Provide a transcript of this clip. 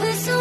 the.